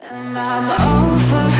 And I'm over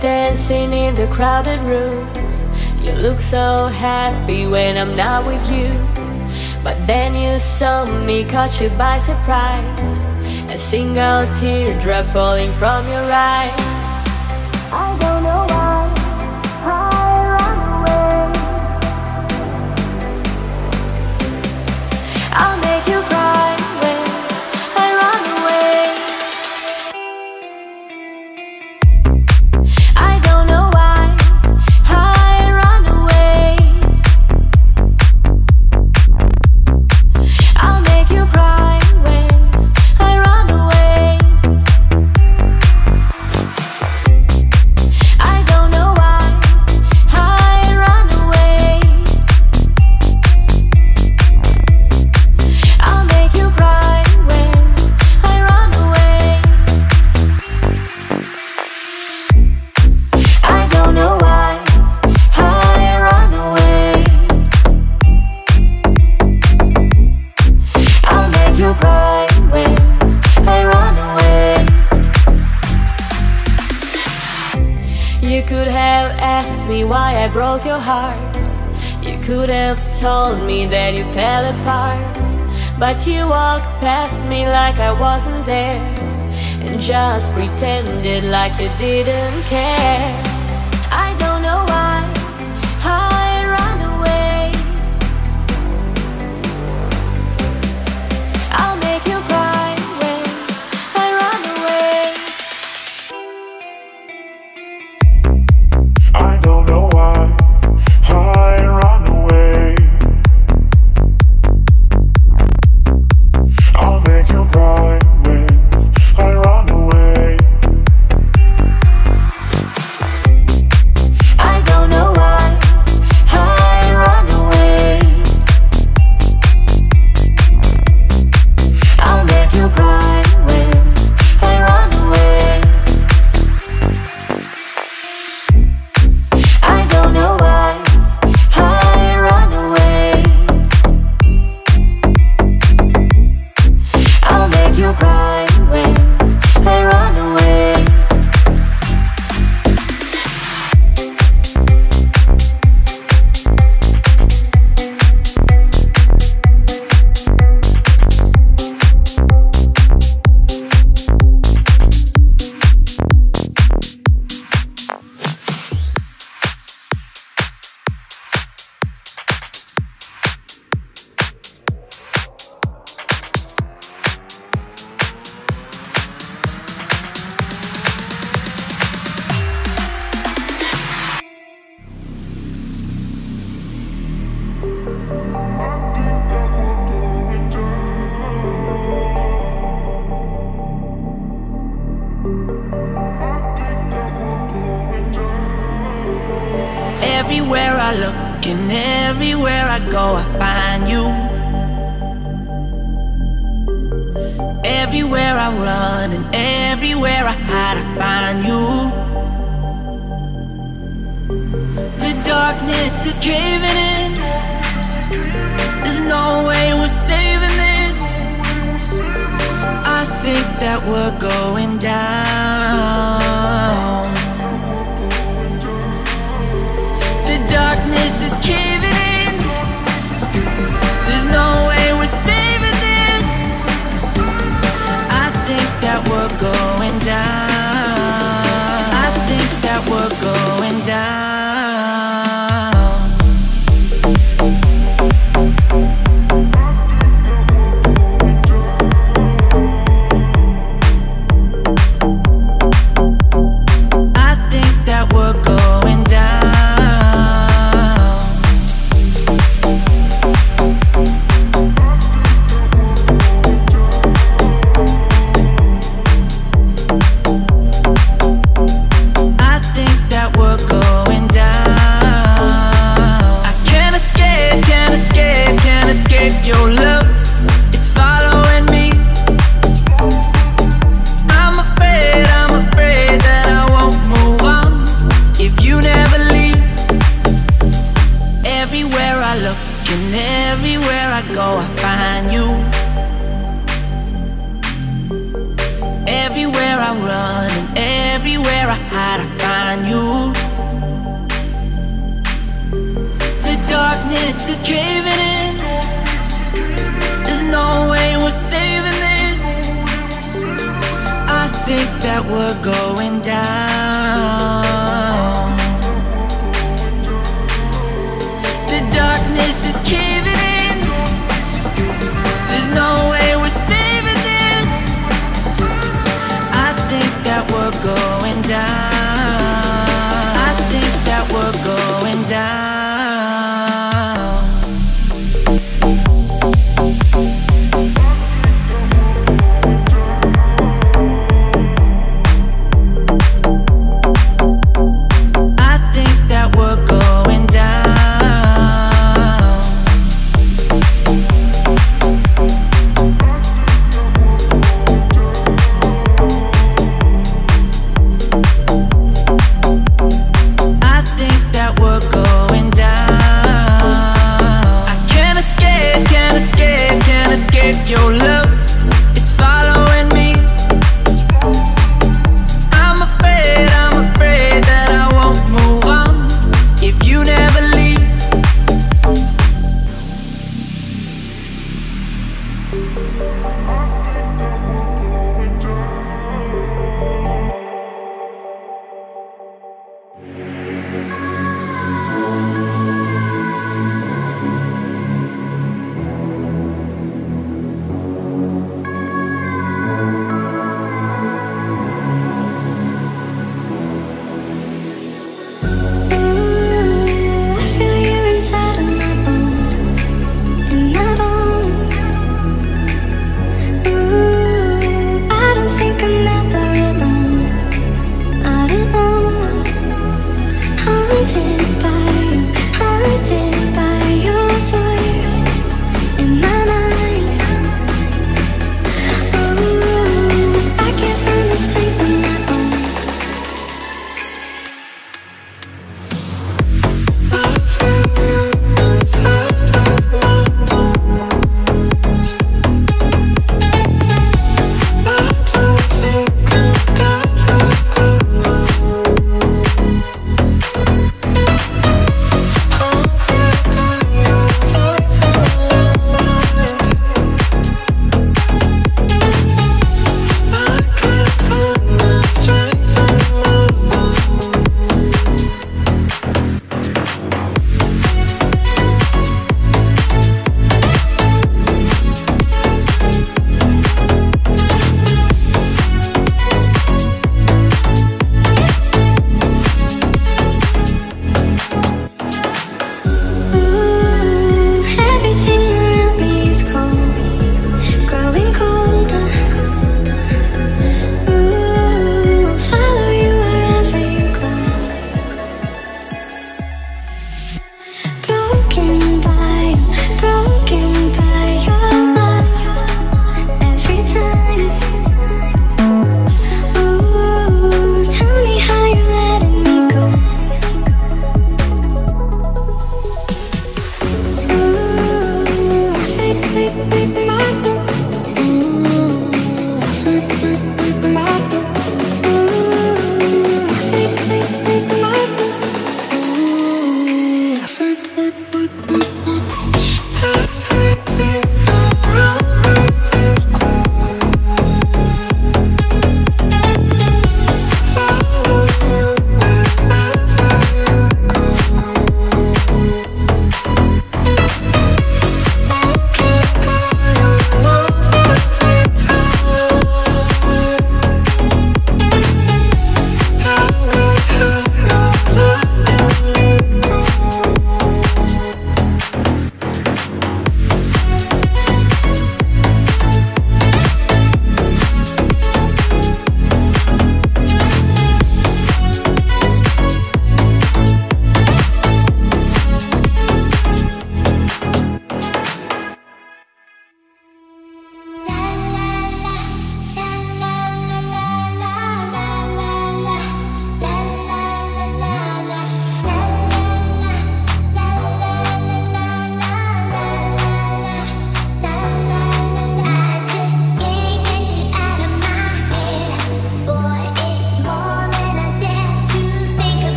dancing in the crowded room. You look so happy when I'm not with you. But then you saw me, caught you by surprise. A single teardrop falling from your eyes. told me that you fell apart But you walked past me like I wasn't there And just pretended like you didn't care.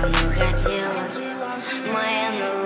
Давно хотела Моя новелла,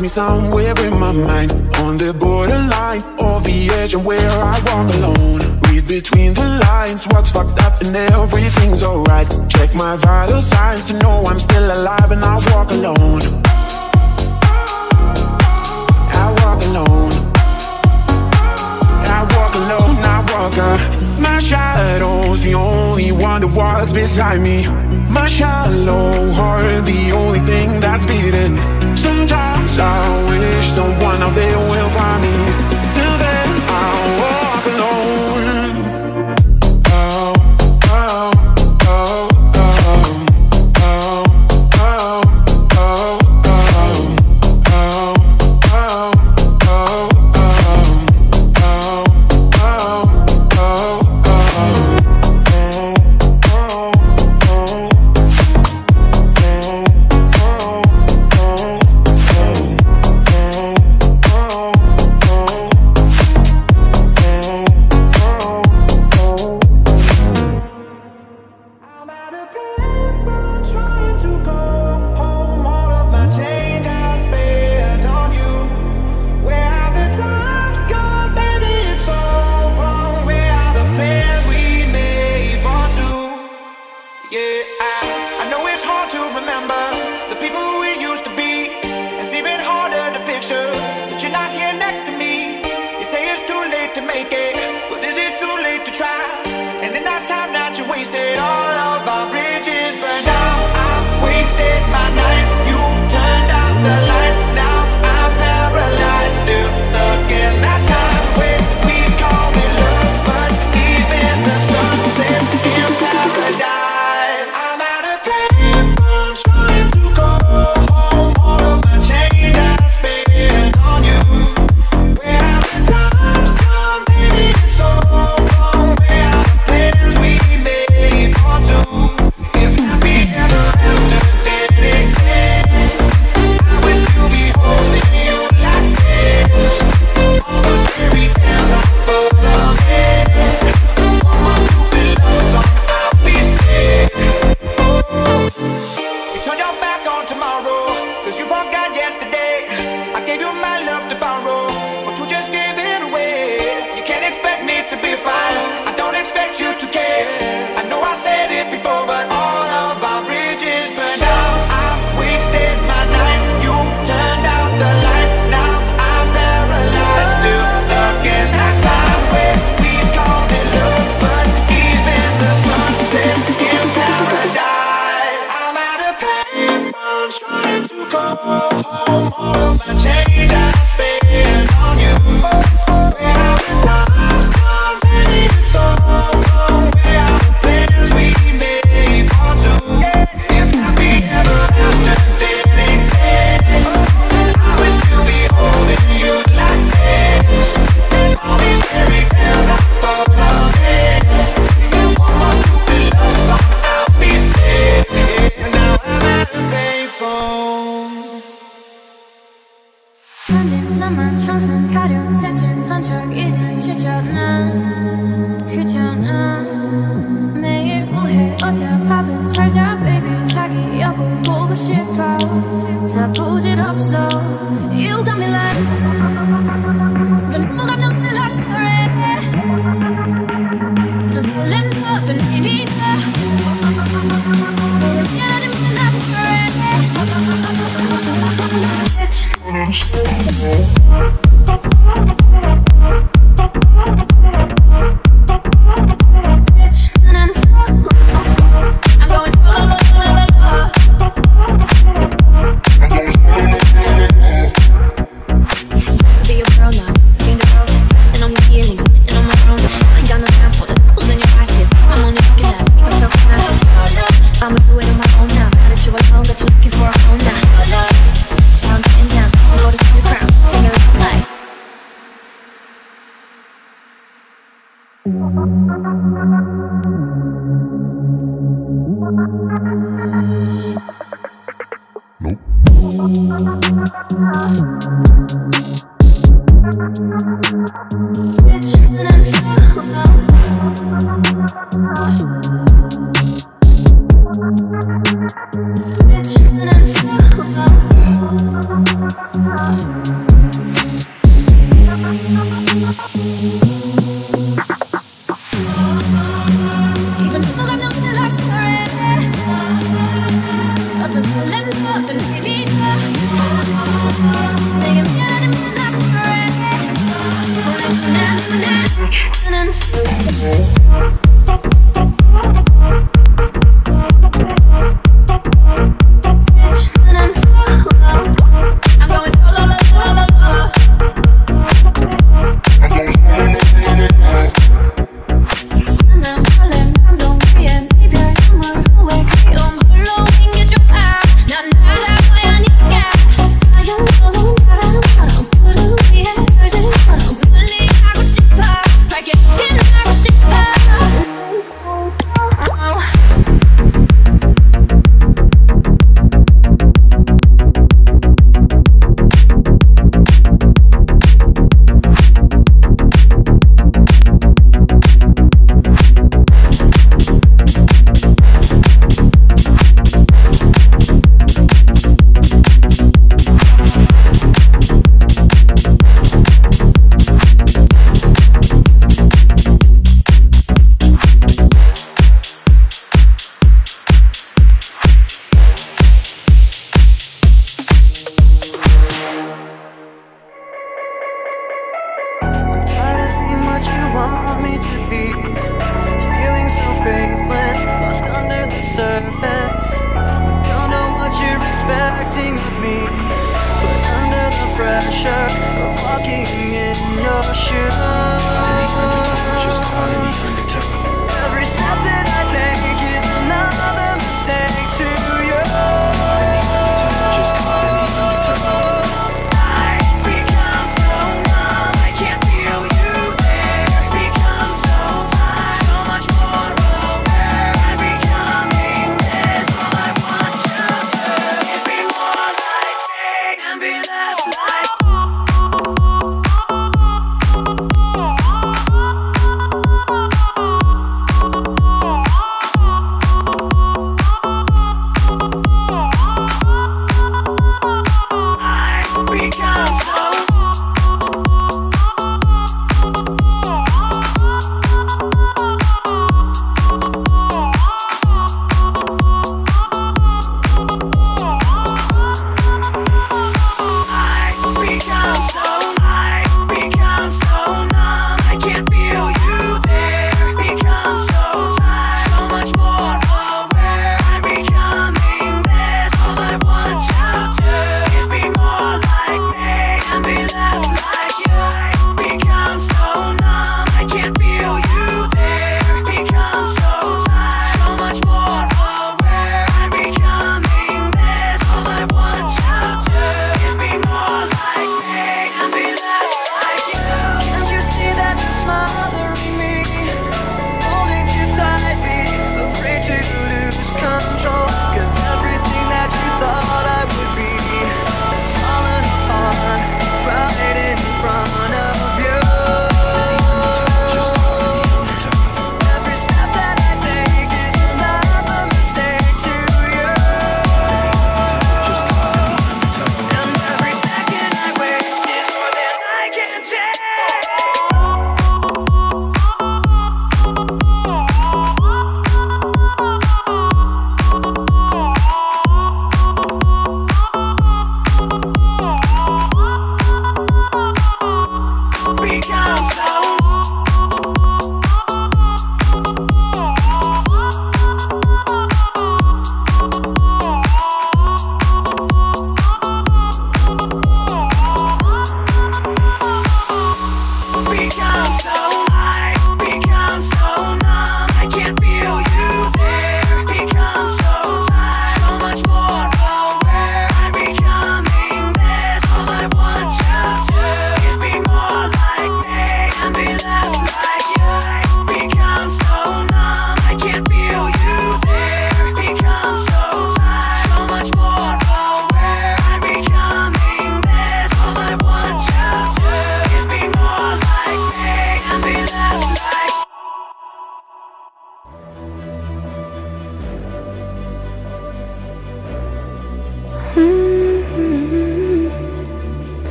me somewhere in my mind. On the borderline, or the edge of where I walk alone. Read between the lines, what's fucked up and everything's alright. Check my vital signs to know I'm still alive and I walk alone. I walk alone. I walk alone, I walk My shadow's the only one that walks beside me. My shallow heart, the only thing that's beating. Sometimes I wish someone out there will find me.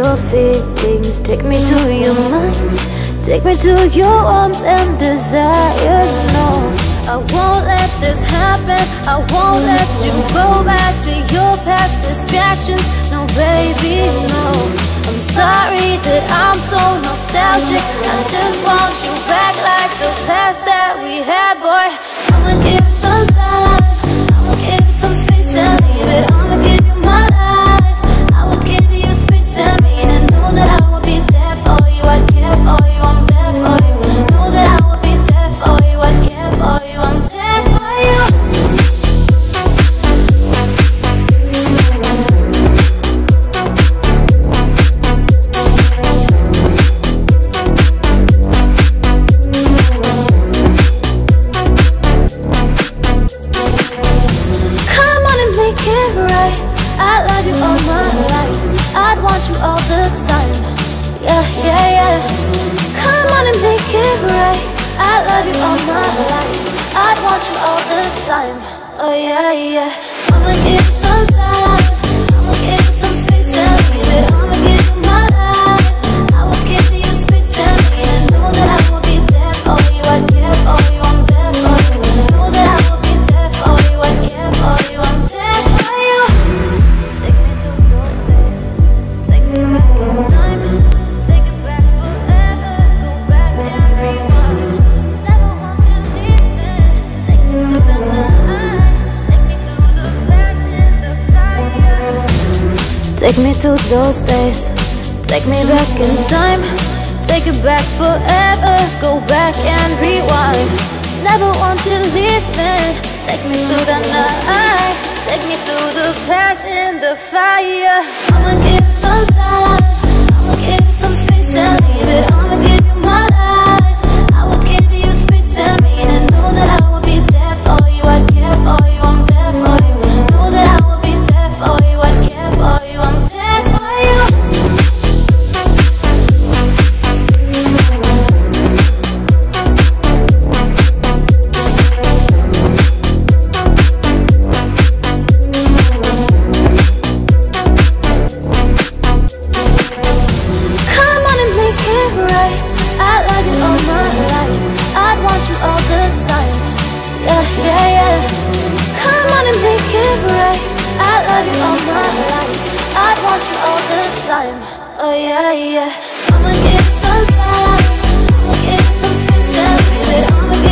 your feelings Take me to your mind. Take me to your arms and desire No, I won't let this happen. I won't let you go back to your past distractions. No, baby, no. I'm sorry that I'm so nostalgic. I just want you back like the past that we had, boy. those days Take me back in time. Take it back forever. Go back and rewind. Never want you leaving Take me to the night. Take me to the passion, the fire. yeah, yeah, yeah. Come on and make it right. I love you all my life. I want you all the time. Oh yeah, yeah. I'ma get some time. I'ma get some space. And baby I'ma get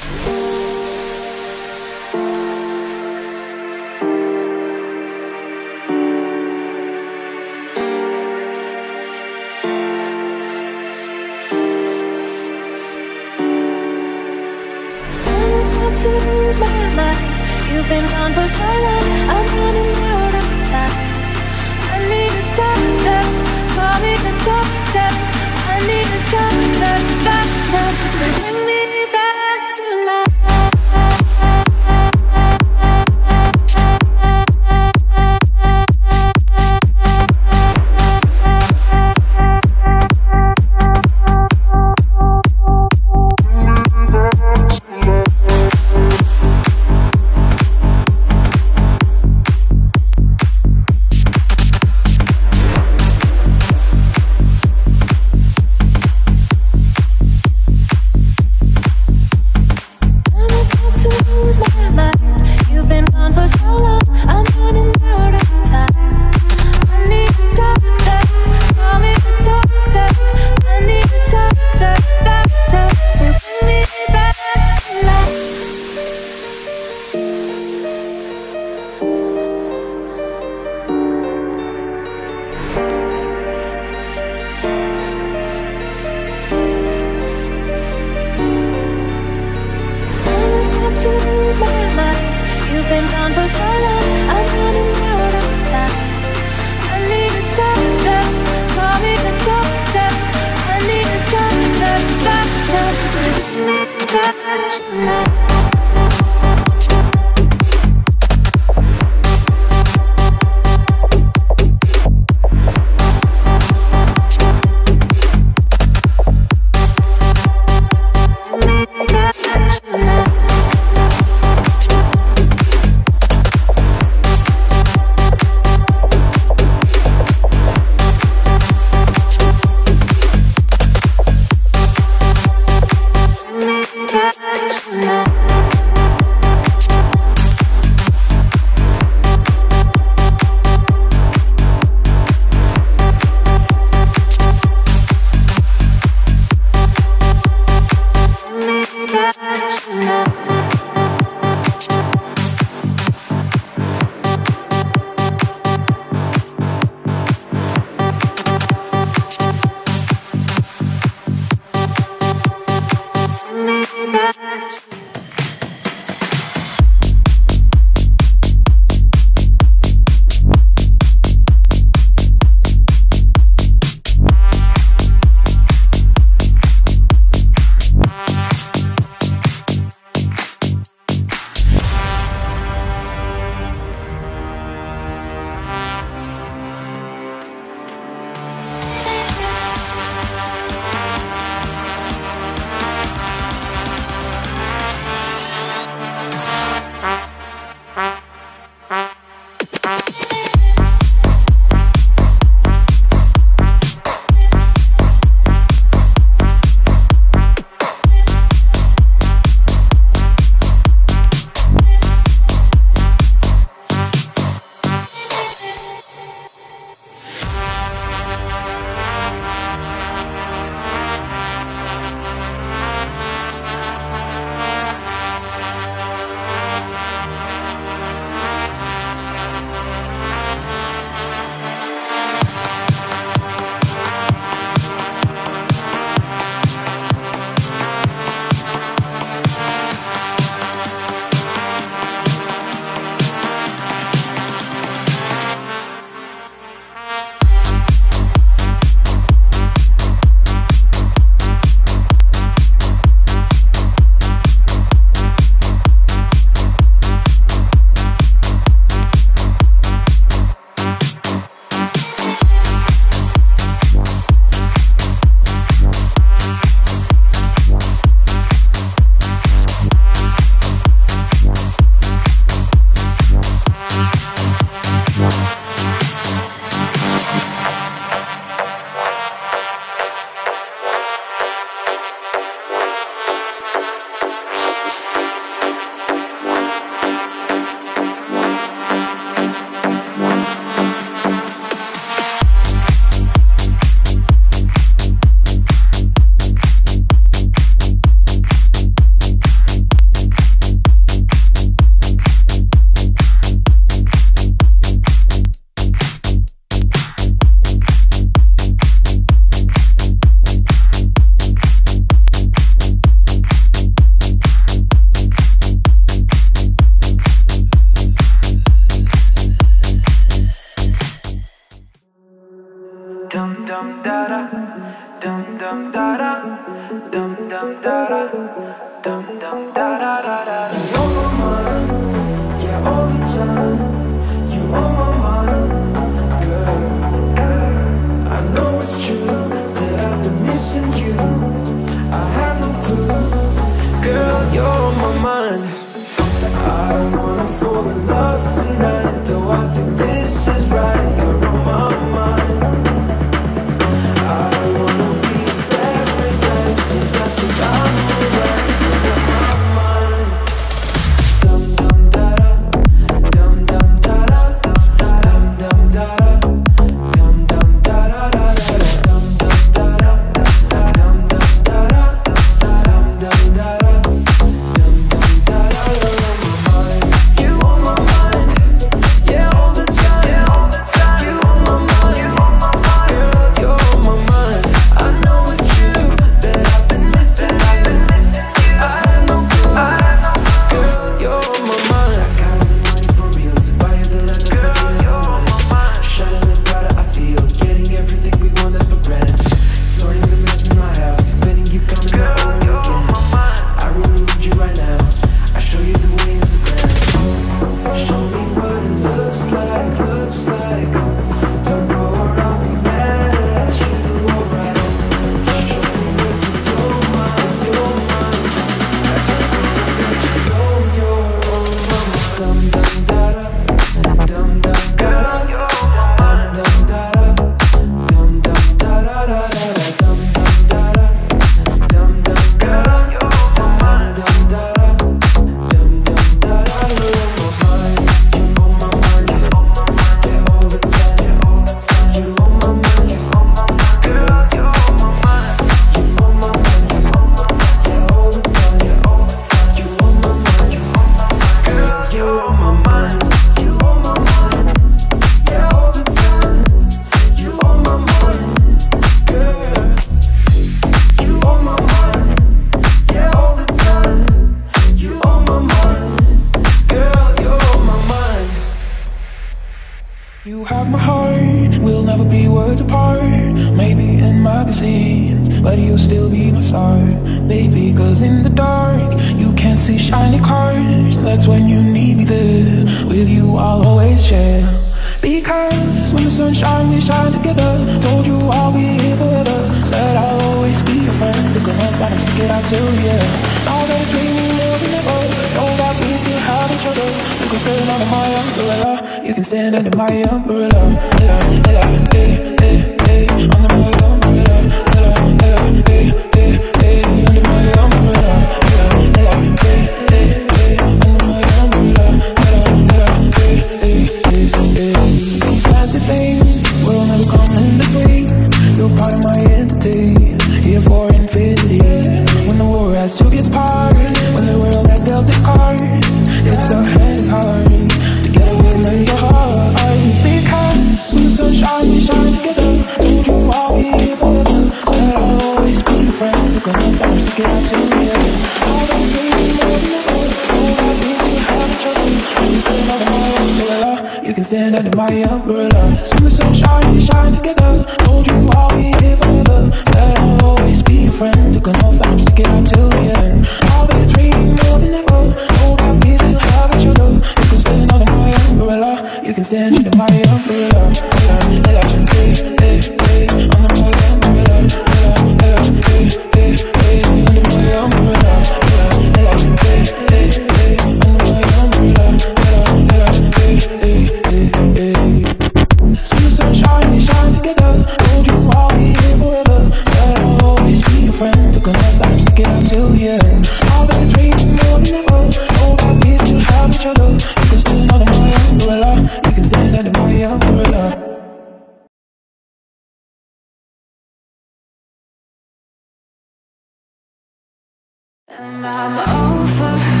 And I'm over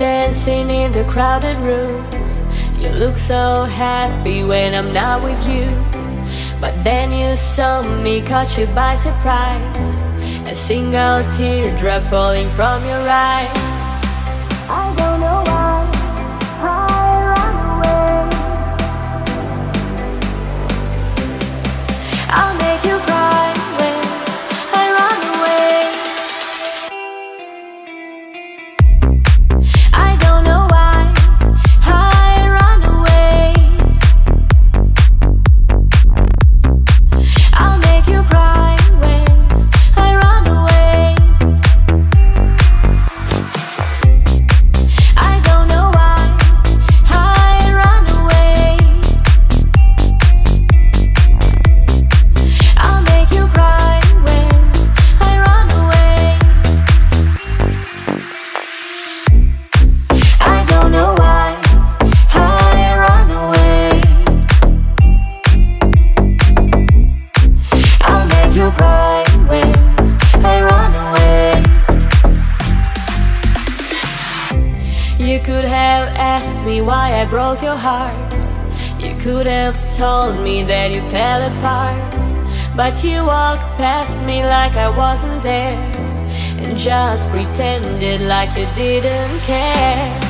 dancing in the crowded room. You look so happy when I'm not with you. But then you saw me, caught you by surprise. A single teardrop falling from your eyes. But you walked past me like I wasn't there And just pretended like you didn't care.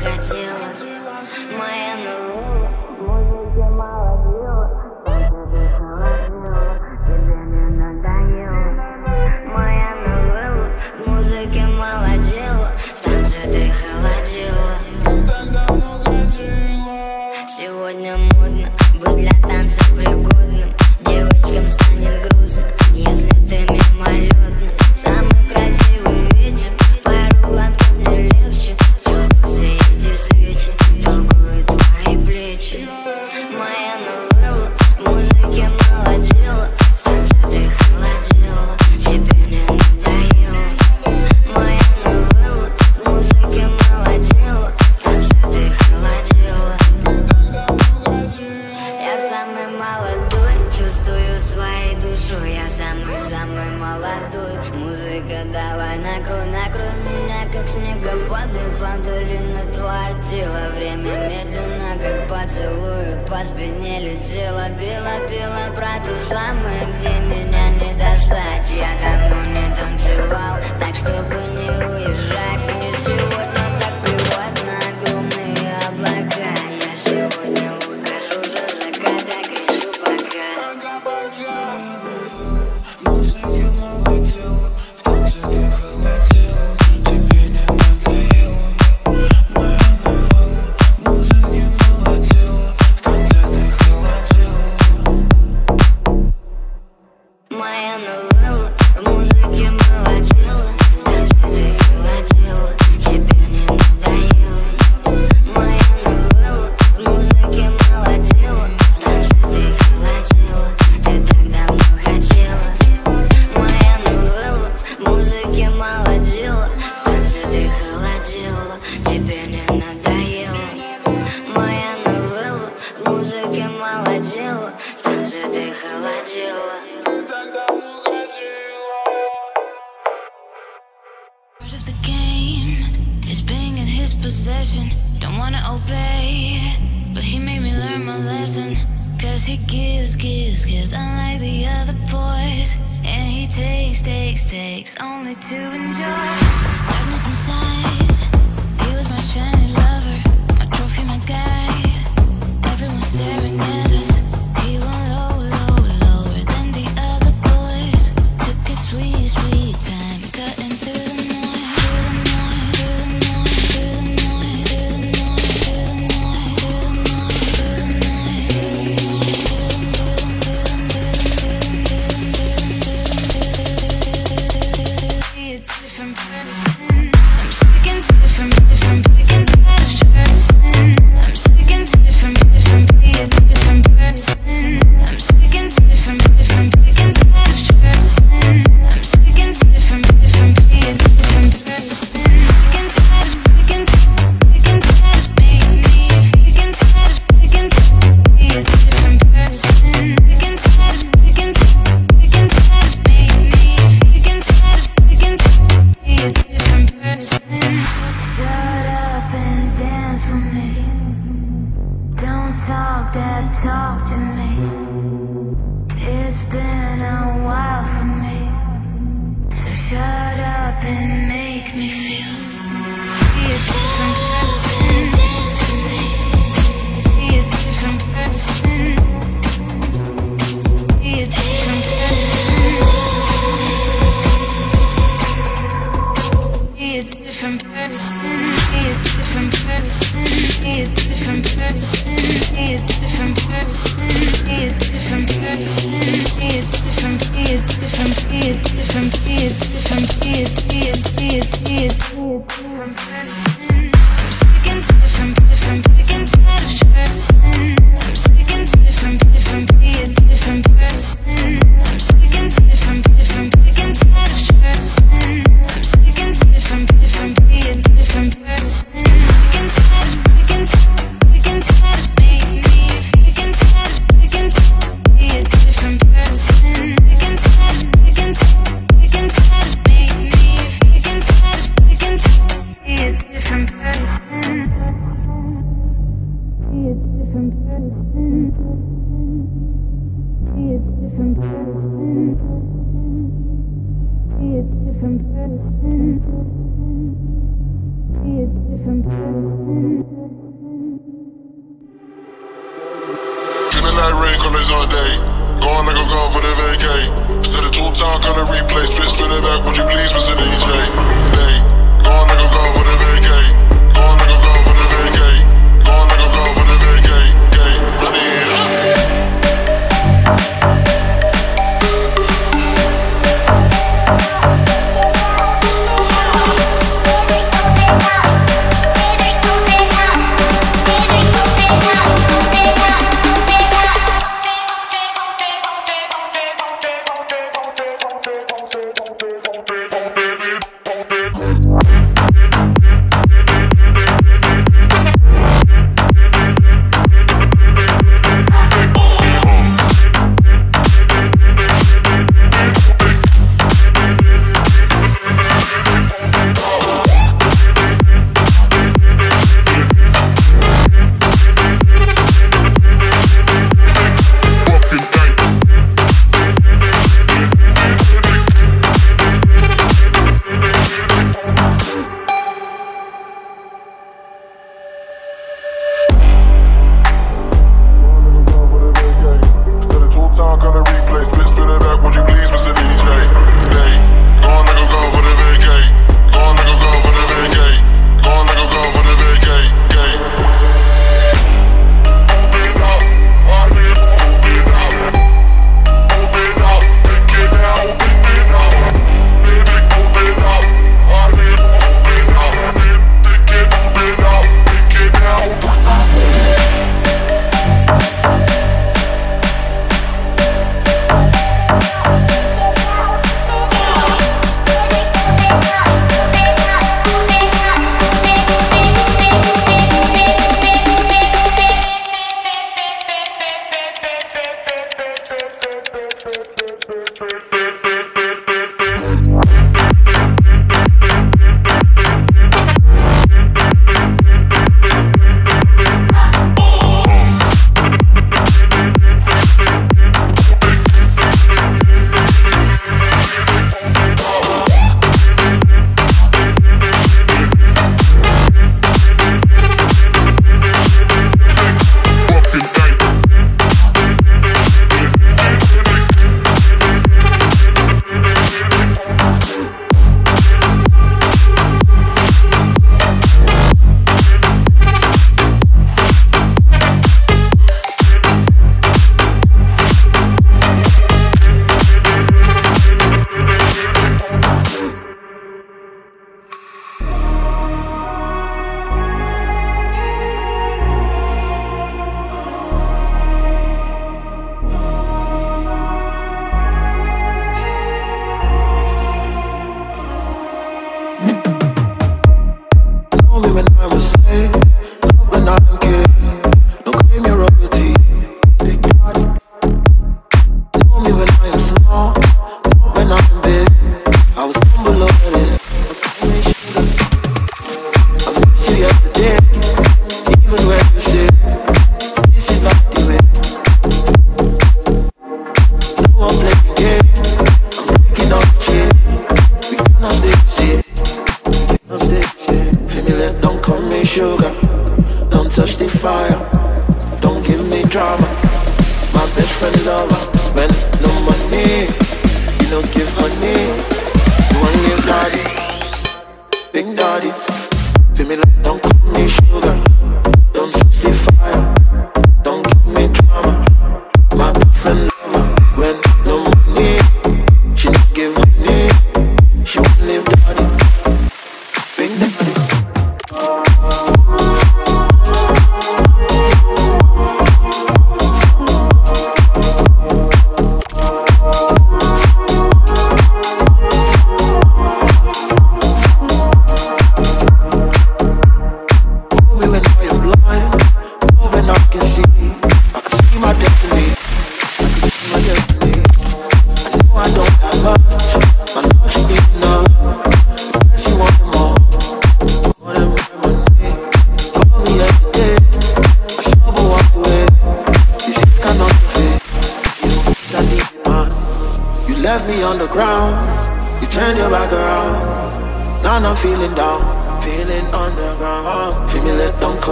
got you.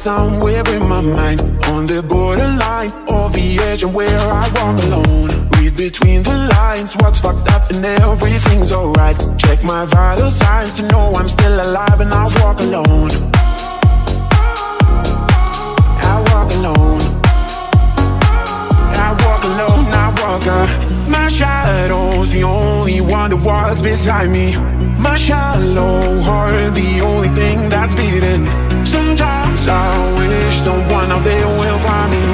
somewhere in my mind. On the borderline, on the edge and where I walk alone. Read between the lines, what's fucked up and everything's alright. Check my vital signs to know I'm still alive and I walk alone. I walk alone. I walk alone, I walk My shadow's the only one that walks beside me. My shallow heart, the only thing that's beating someone out there will find me.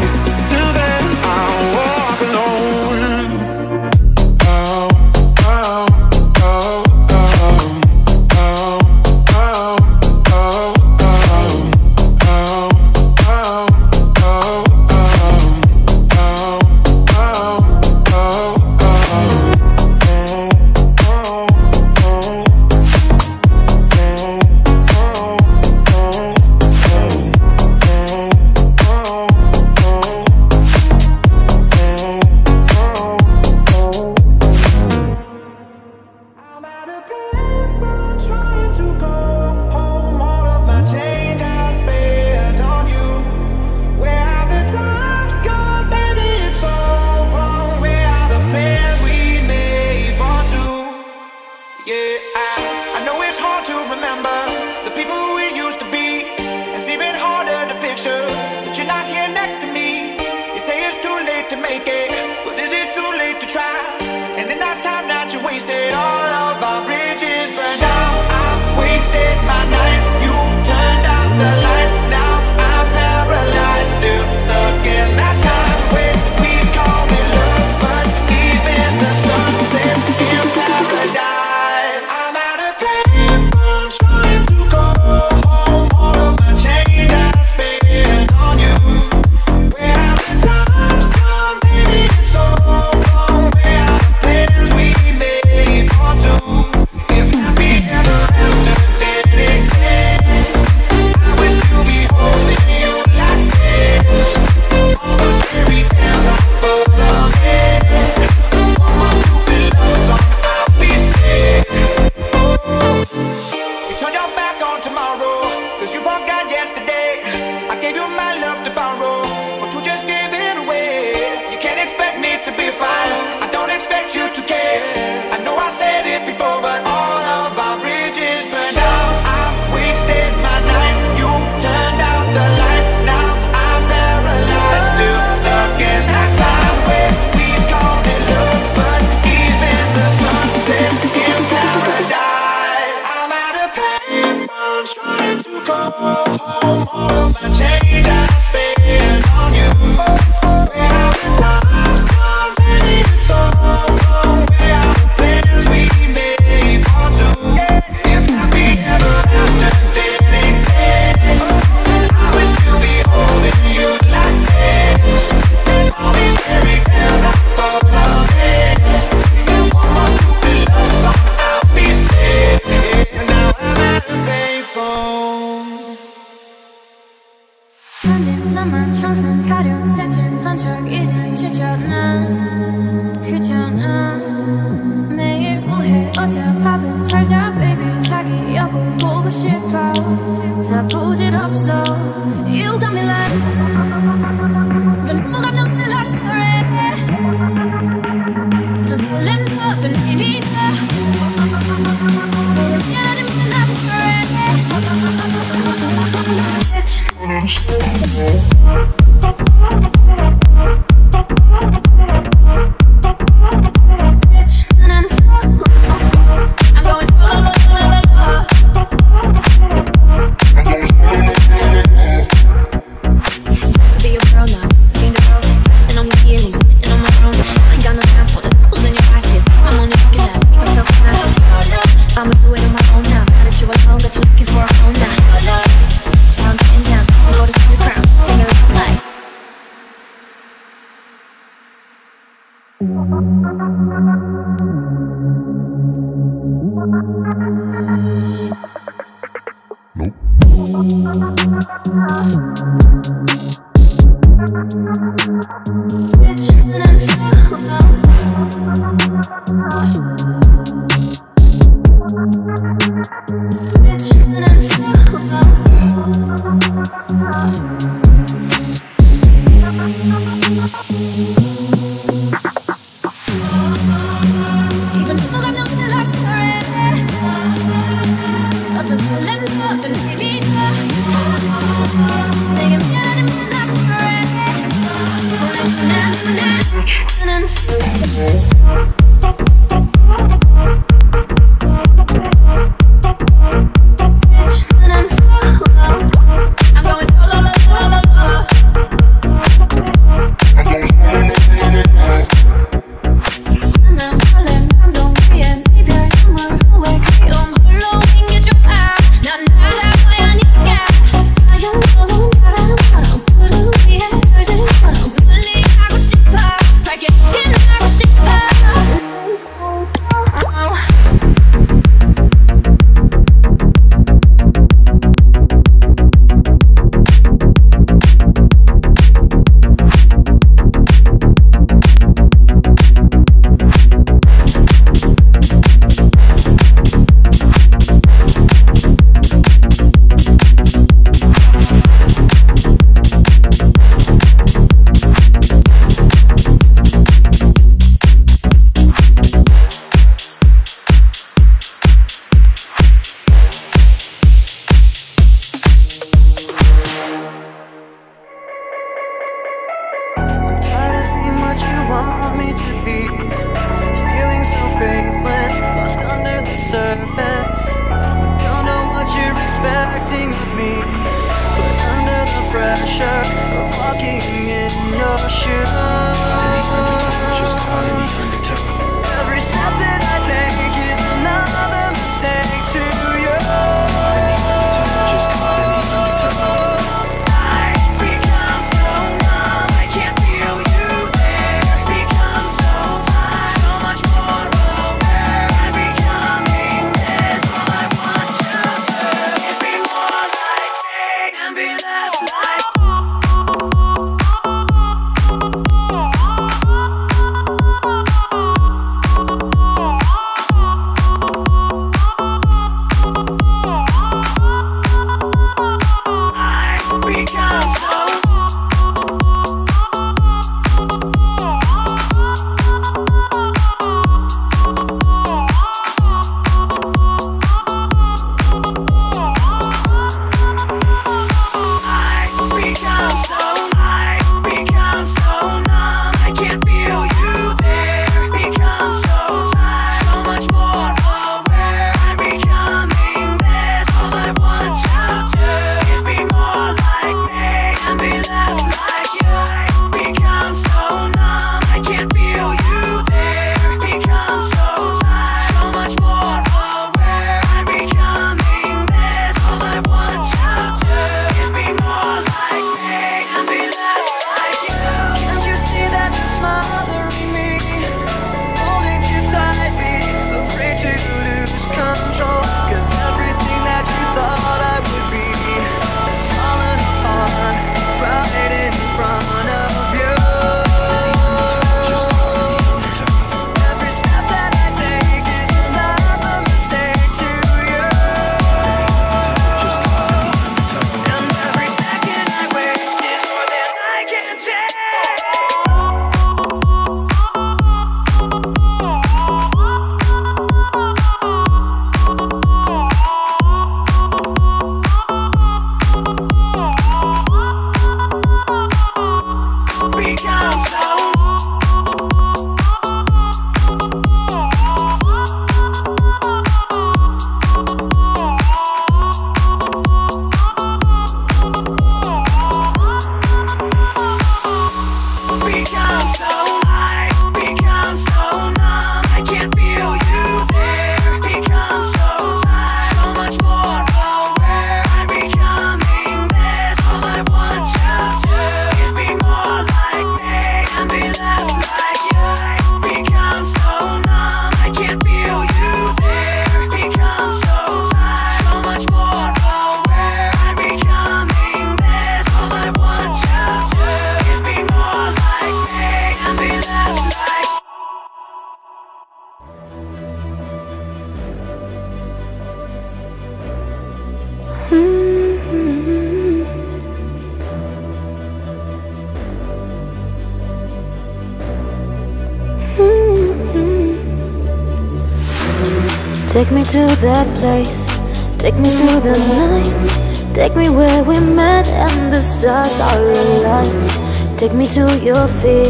your fear.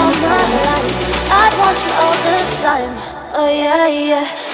all my life. I want you all the time. Oh yeah, yeah.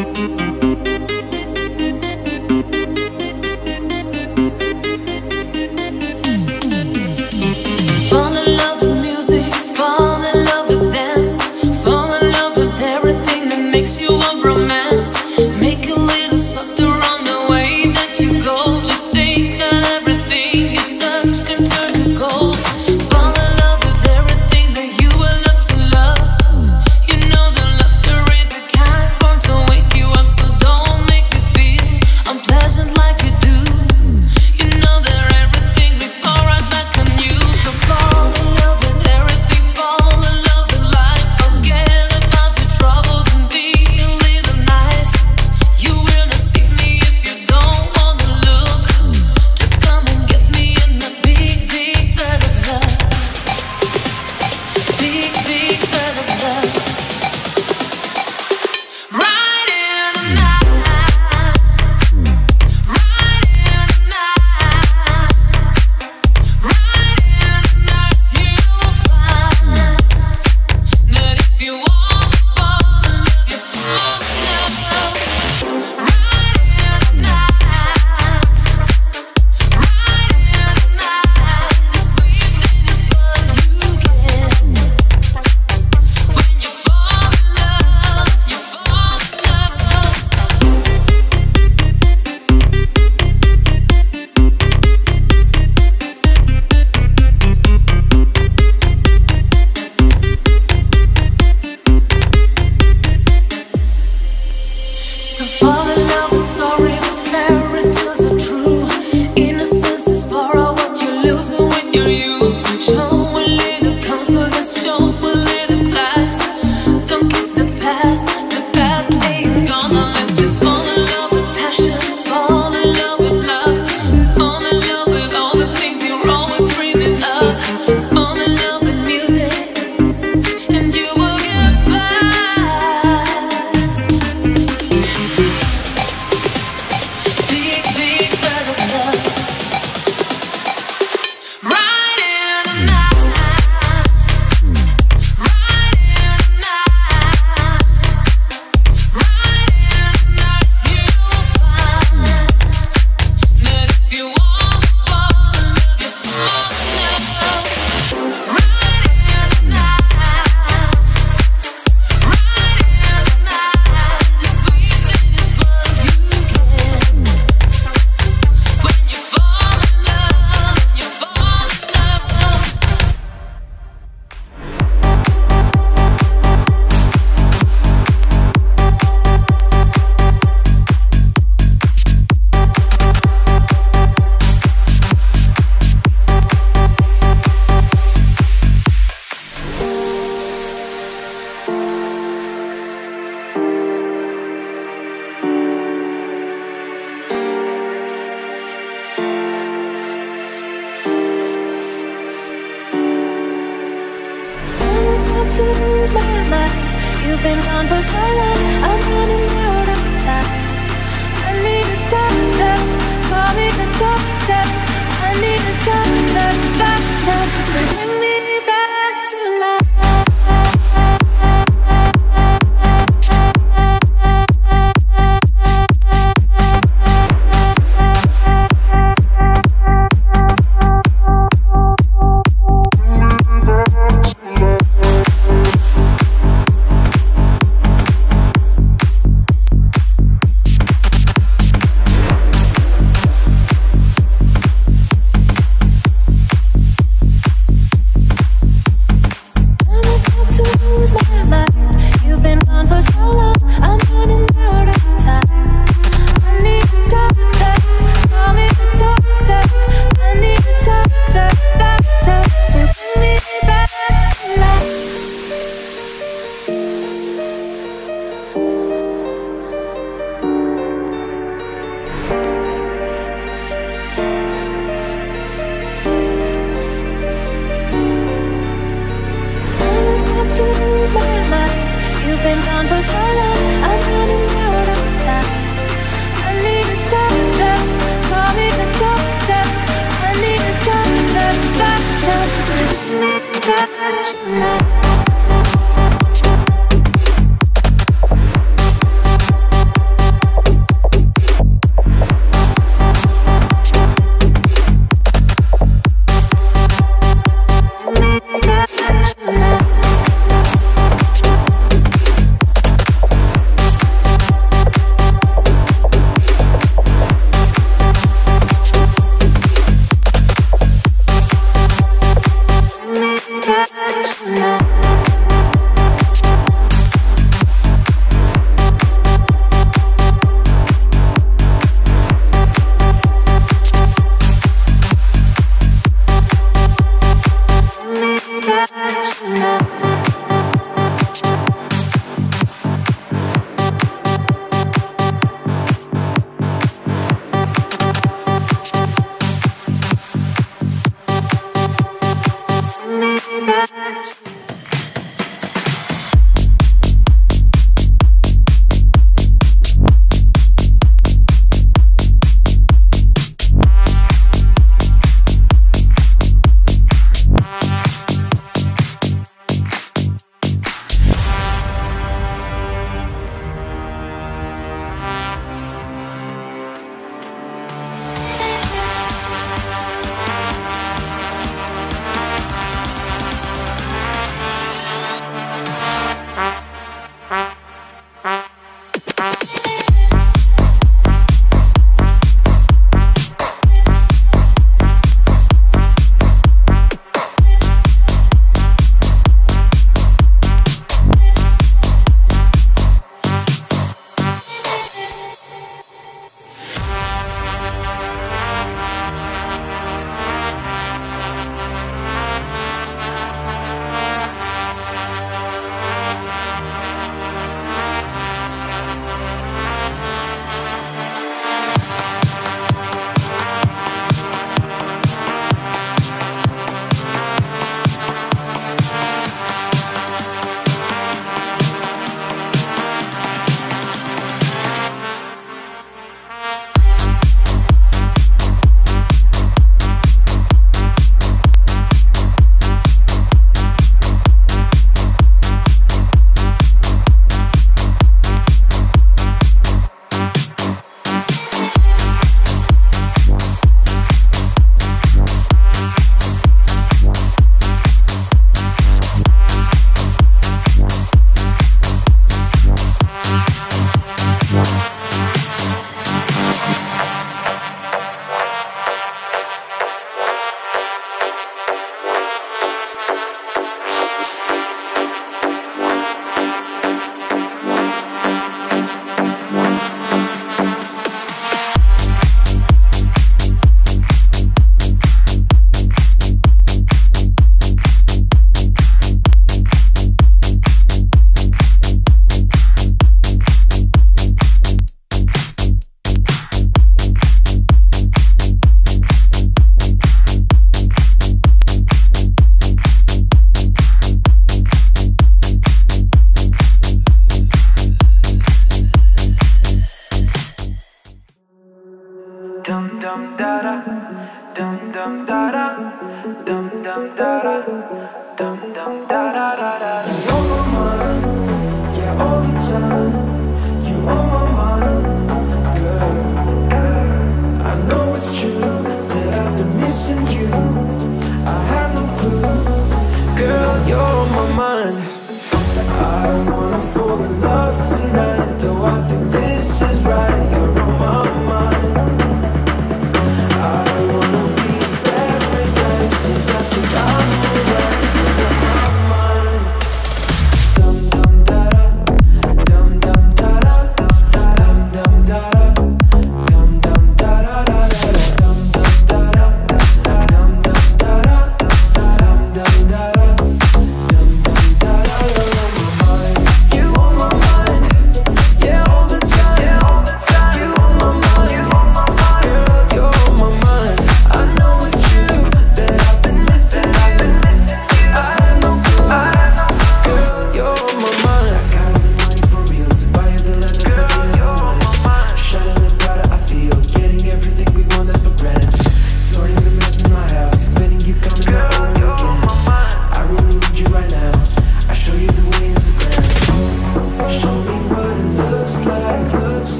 Música